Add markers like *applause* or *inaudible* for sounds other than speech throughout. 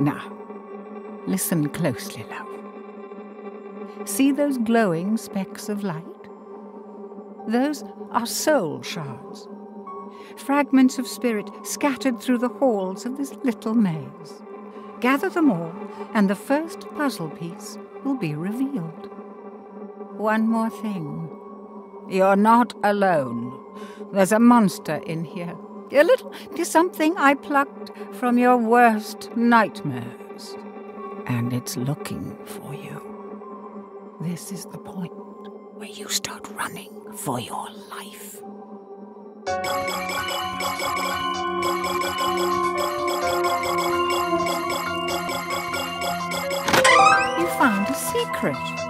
Now, listen closely, love. See those glowing specks of light? Those are soul shards. Fragments of spirit scattered through the halls of this little maze. Gather them all, and the first puzzle piece will be revealed. One more thing. You're not alone. There's a monster in here. A little to something I plucked from your worst nightmares. And it's looking for you. This is the point where you start running for your life. You found a secret.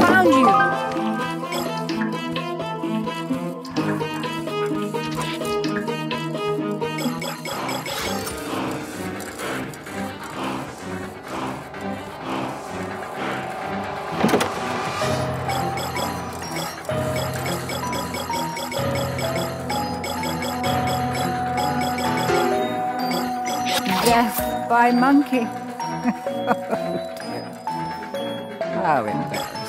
Found you. Death by monkey. *laughs* oh. How embarrassing.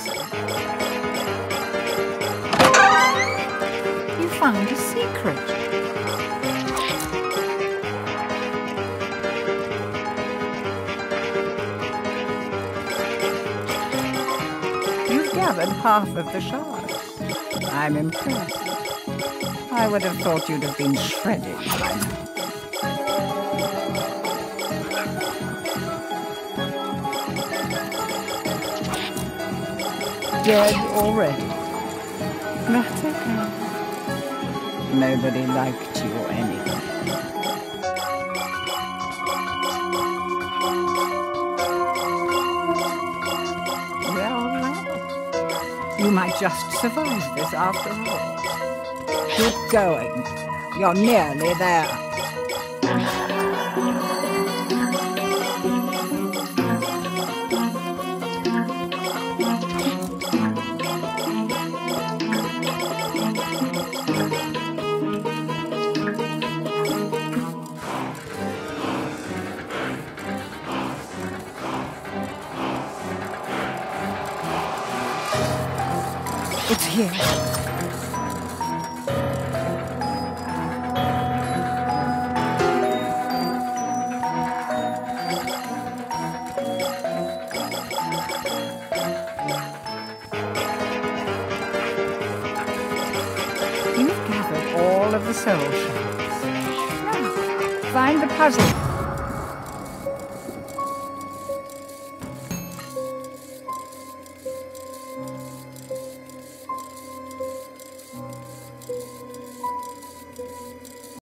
Found a secret. You've gathered half of the shards. I'm impressed. I would have thought you'd have been shredded by now. dead already. Okay. Nobody liked you anyway. Well, well. You might just survive this after all. Keep going. You're nearly there. It's here. You've all of the soul shards. Now, find the puzzle.